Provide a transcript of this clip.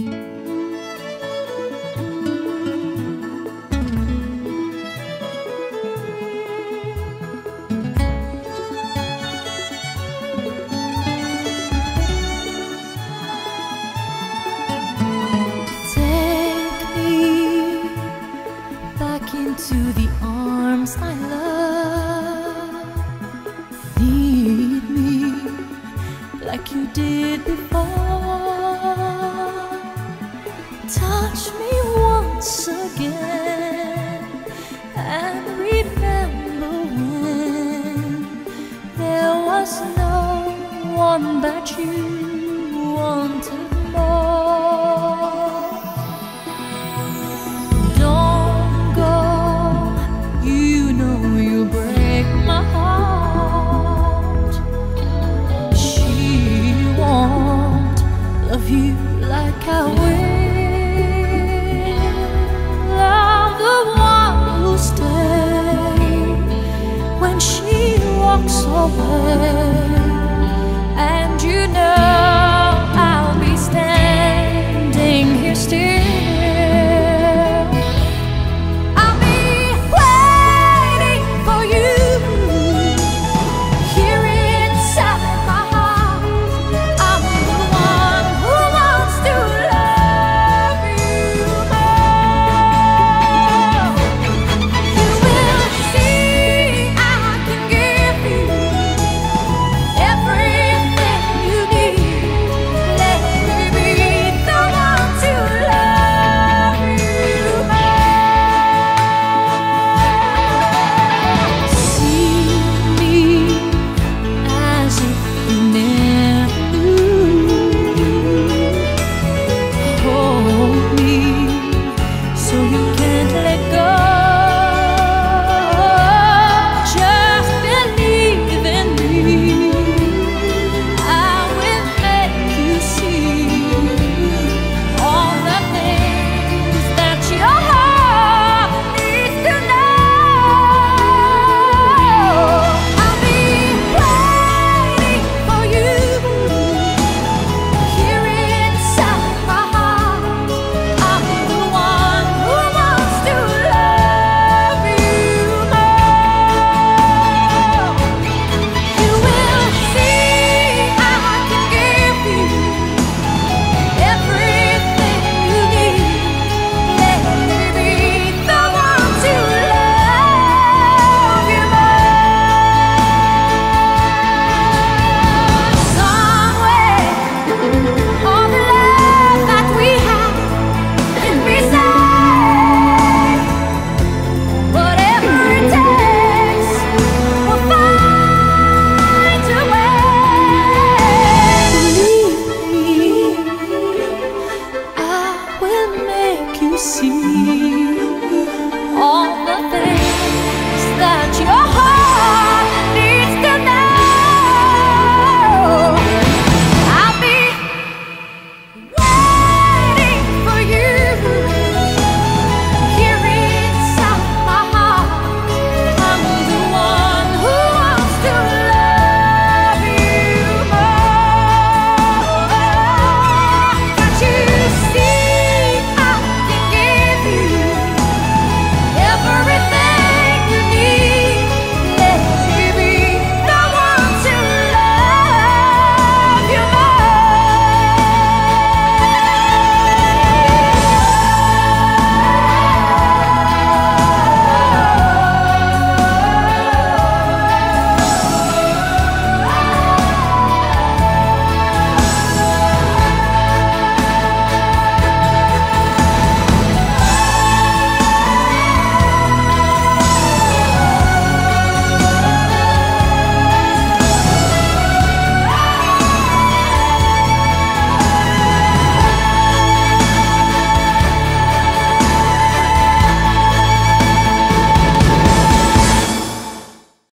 Take me back into the arms I love. Lead me like you did before. Touch me once again and remember when there was no one but you stay